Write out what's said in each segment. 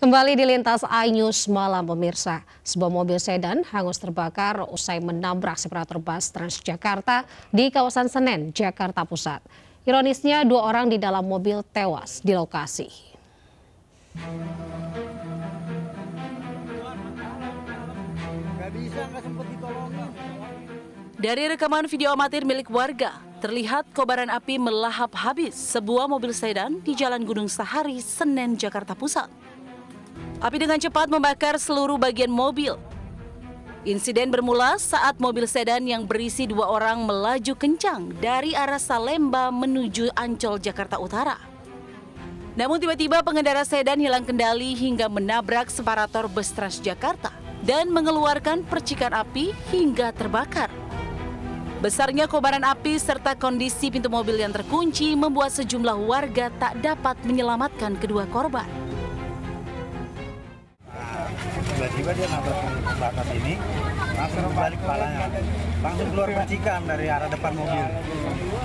Kembali di lintas iNews malam pemirsa, sebuah mobil sedan hangus terbakar usai menabrak separator bus Transjakarta di kawasan Senen, Jakarta Pusat. Ironisnya dua orang di dalam mobil tewas di lokasi. Dari rekaman video amatir milik warga, terlihat kobaran api melahap habis sebuah mobil sedan di Jalan Gunung Sahari, Senen, Jakarta Pusat. Api dengan cepat membakar seluruh bagian mobil. Insiden bermula saat mobil sedan yang berisi dua orang melaju kencang dari arah Salemba menuju Ancol, Jakarta Utara. Namun tiba-tiba pengendara sedan hilang kendali hingga menabrak separator bus Transjakarta dan mengeluarkan percikan api hingga terbakar. Besarnya kobaran api serta kondisi pintu mobil yang terkunci membuat sejumlah warga tak dapat menyelamatkan kedua korban tiba-tiba dia nabrak batas ini langsung balik kepalanya. Langsung keluar percikan dari arah depan mobil.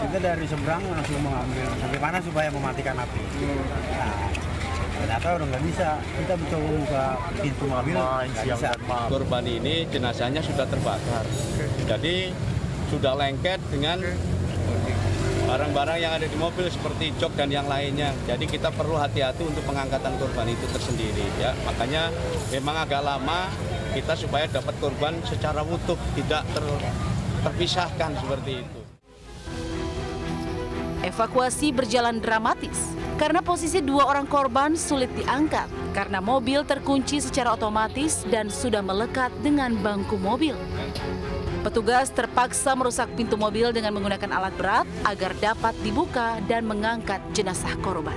Kita dari seberang langsung mengambil sampai mana supaya mematikan api. Nah ternyata udah nggak bisa. Kita mencoba buka pintu mobil nggak bisa. korban ini jenazahnya sudah terbakar. Jadi sudah lengket dengan barang-barang yang ada di mobil seperti jok dan yang lainnya. Jadi kita perlu hati-hati untuk pengangkatan korban itu tersendiri ya. Makanya memang agak lama kita supaya dapat korban secara utuh, tidak ter, terpisahkan seperti itu. Evakuasi berjalan dramatis karena posisi dua orang korban sulit diangkat karena mobil terkunci secara otomatis dan sudah melekat dengan bangku mobil. Petugas terpaksa merusak pintu mobil dengan menggunakan alat berat agar dapat dibuka dan mengangkat jenazah korban.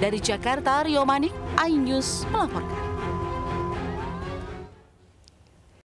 Dari Jakarta, Rio Manik, iNews melaporkan.